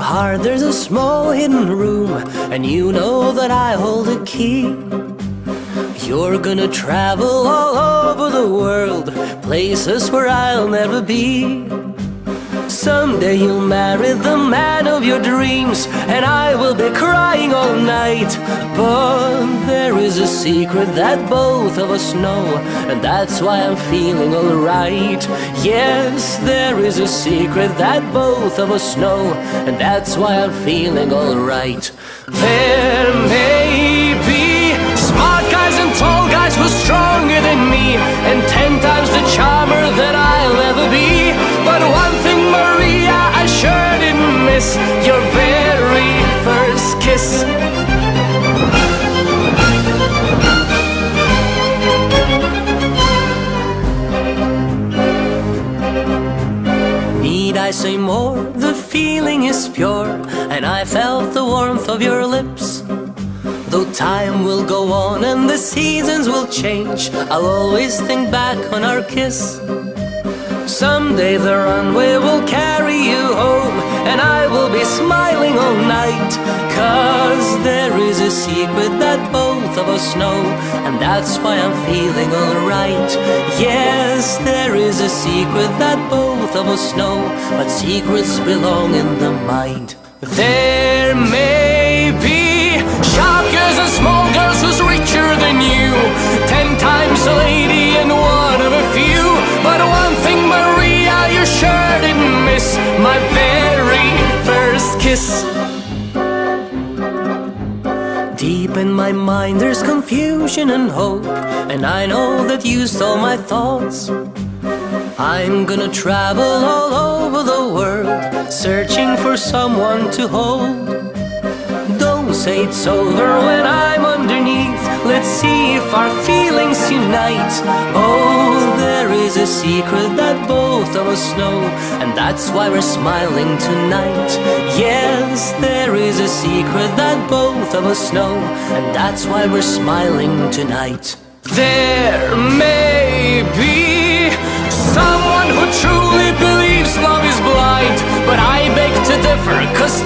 heart there's a small hidden room, and you know that I hold a key. You're gonna travel all over the world, places where I'll never be. Someday you'll marry the man of your dreams, and I will be crying all night. But there is a secret that both of us know, and that's why I'm feeling alright. Yes, there is a secret that both of us know, and that's why I'm feeling alright. There may Need I say more? The feeling is pure, and I felt the warmth of your lips. Though time will go on and the seasons will change, I'll always think back on our kiss. Someday the runway will carry you home, and I will be smiling all night. A secret that both of us know, and that's why I'm feeling alright. Yes, there is a secret that both of us know, but secrets belong in the mind. There may be girls and small girls who's richer than you, ten times a lady and one of a few. But one thing, Maria, you sure didn't miss my very first kiss. Deep in my mind, there's confusion and hope, and I know that you stole my thoughts. I'm gonna travel all over the world, searching for someone to hold. Don't say it's over when I'm underneath. Let's see if our feelings unite. Oh, a secret that both of us know, and that's why we're smiling tonight. Yes, there is a secret that both of us know, and that's why we're smiling tonight. There may be someone who truly believes love is blind, but I beg to differ, cause